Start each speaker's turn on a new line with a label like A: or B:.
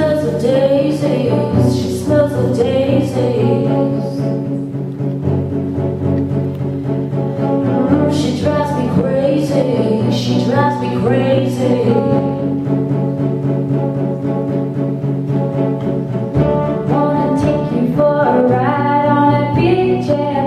A: smells of daisies, she smells of daisies. Mm, she drives me crazy, she drives me crazy. Wanna take you for a ride on a beach, yeah.